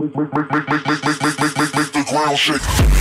make, make, make, make, make, make, make, make, make the ground shake.